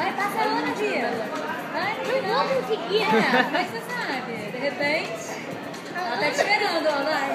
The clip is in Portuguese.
Vai, passa na Bia? Vai, não vou conseguir. É, mas você sabe? De repente, ela tá te esperando, ó. Vai,